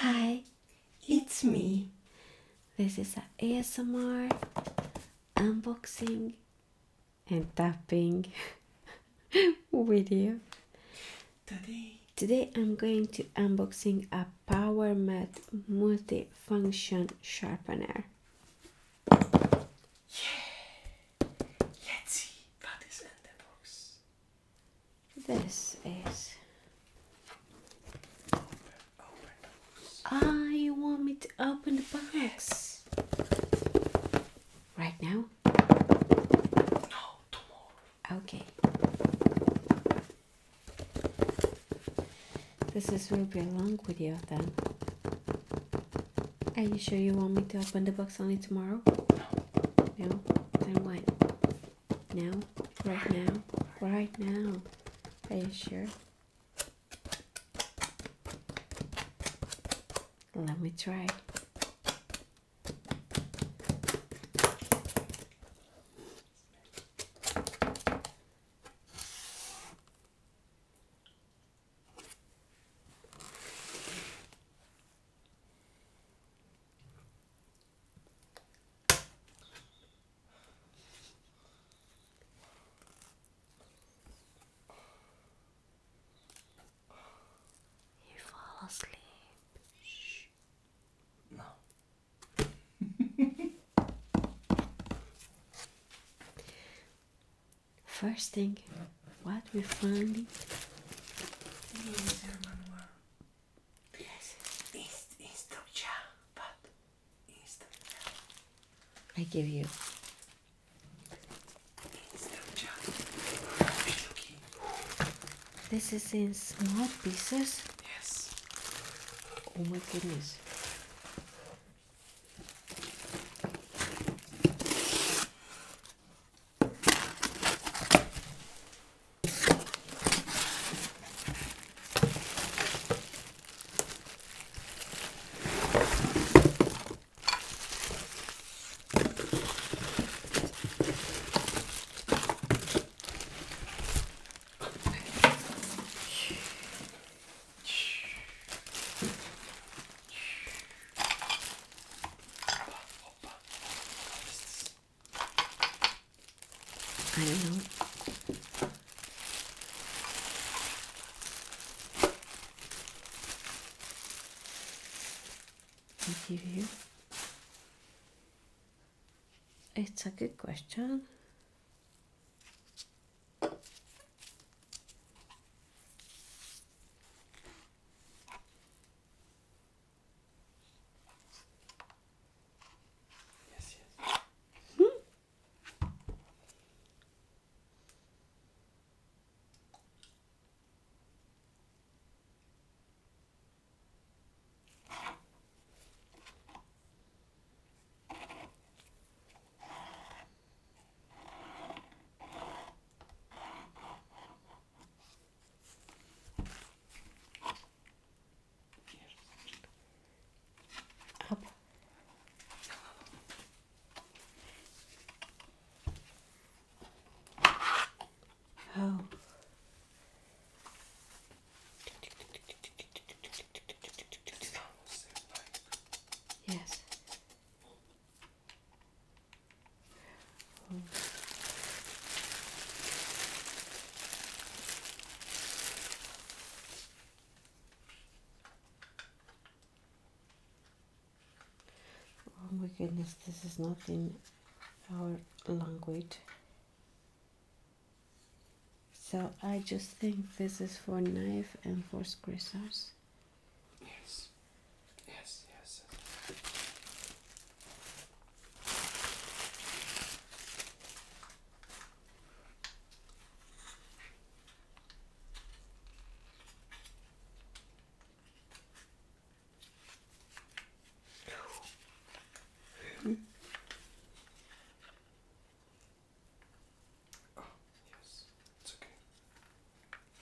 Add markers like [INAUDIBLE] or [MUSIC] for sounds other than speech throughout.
Hi, it's me. This is a ASMR unboxing and tapping [LAUGHS] video. Today, Today I'm going to unboxing a Powermat multi-function sharpener. let's see what is in the box. This is Open, open the box. Ah, me to open the box? Right now? No, tomorrow. Okay. This is will be a long video then. Are you sure you want me to open the box only tomorrow? No. No? Then when? Now? Right now? Right now? Are you sure? Let me try. You fall asleep. No. First thing, what we manual. Yes. Instruction, but. I give you. This is in small pieces. Yes. Oh my goodness. I don't know. Give you. It's a good question. Yes, yes. Up. Oh. Yes. Oh my goodness, this is not in our language. So I just think this is for knife and for scissors. Yes. Yes, yes. Oh, yes. It's okay.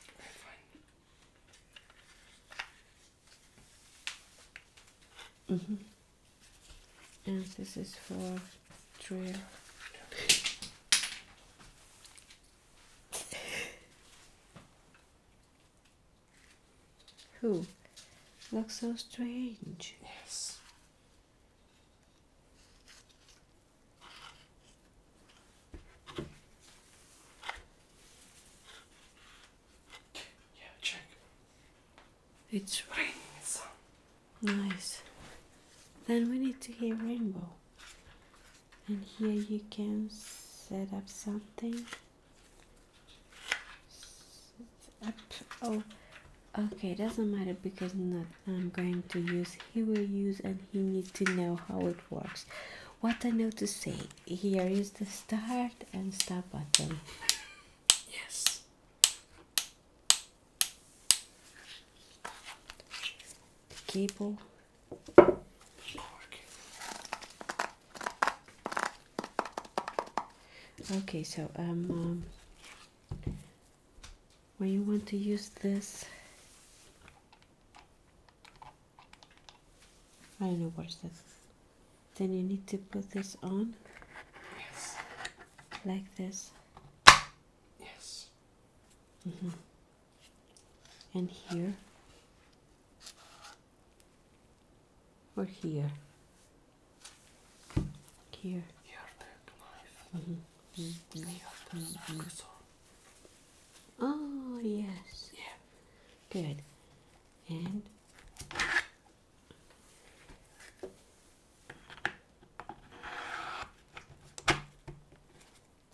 Okay, fine. Mm-hmm. And this is for drill. Who? looks so strange. Yes. Yeah, check. It's Raining nice. Then we need to hear rainbow. And here you can set up something. Set up. Oh, okay. Doesn't matter because not I'm going to use. He will use, and he needs to know how it works. What I know to say here is the start and stop button. Yes. The cable. Okay, so um, um when you want to use this I don't know what's that. Then you need to put this on Yes. like this Yes. and here or here. Here. Here the knife. Here the saw. Oh yes. Yeah. Good. And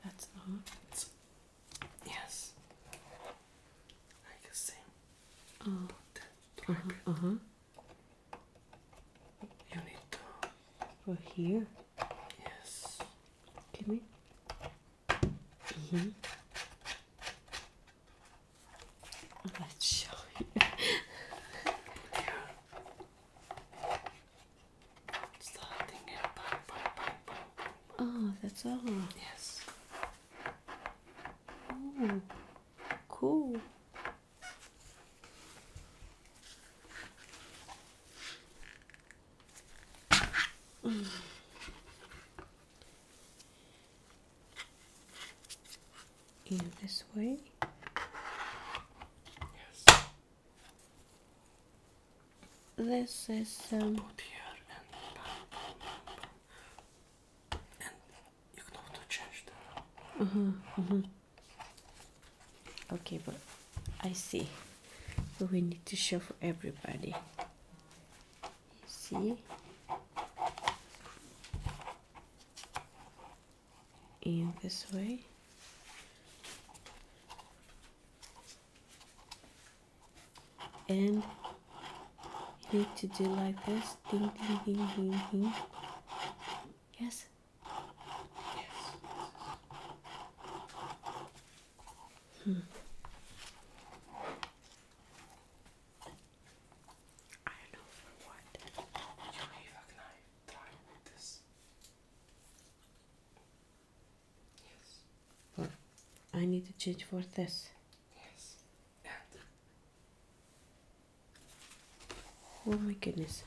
that's on. It's, yes. Like the same. Oh. Uh huh. Uh-huh. You need to. For here. Yes. Give me. Mm-hmm. Let's show you. Here. Starting here. Bang, bang, bang, bang, bang. Oh, that's all. Yes. Oh, cool. In this way. Yes. This is um. Put here and. And you can have to change the. Uh-huh, uh-huh. Okay, but I see. But we need to show for everybody. See? In this way. And you need to do like this. Ding, ding, ding, ding, ding. Yes? Hmm. I don't know for what. You a knife. Try with this. Yes. But I need to change for this. Yes. And Oh my goodness.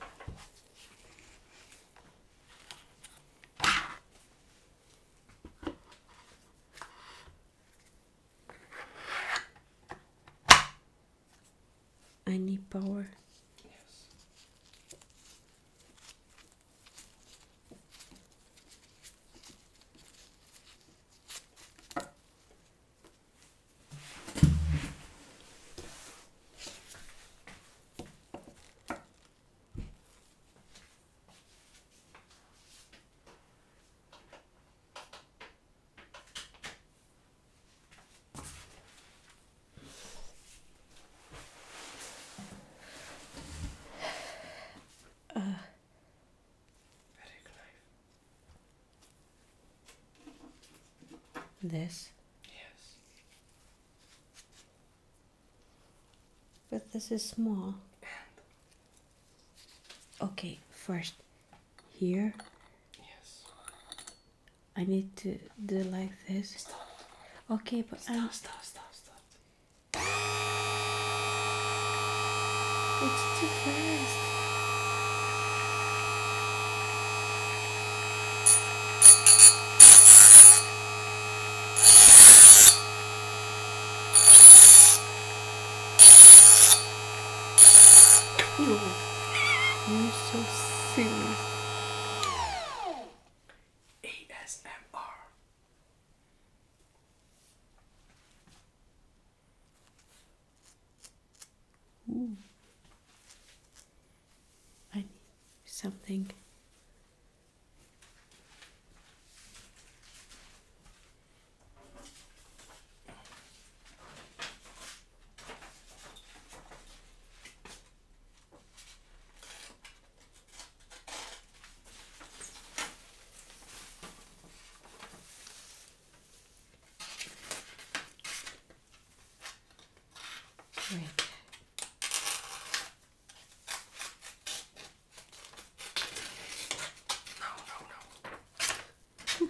I need power. yes. Very good knife. This. Yes. But this is small. And Okay, first here yes. I need to do like this. Stop. Okay, but I'm, Stop. Stop. Stop. Stop. it's too fast. You're so silly. ASMR. Ooh. I need something. No, no, no.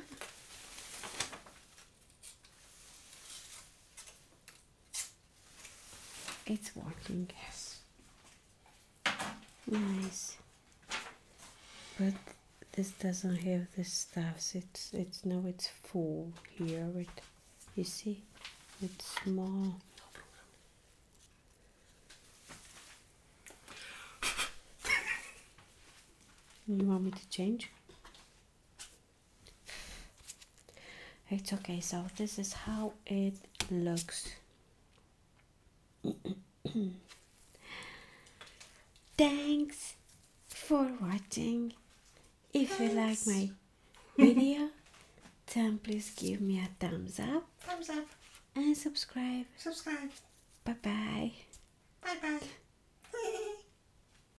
It's working. Yes. Nice. But this doesn't have the stuffs. It's it's now it's full here with you see? It's small. You want me to change? It's okay, so this is how it looks. [COUGHS] Thanks for watching. If you like my video, then please give me a thumbs up Thumbs up. and subscribe. Subscribe. Bye bye. Bye bye.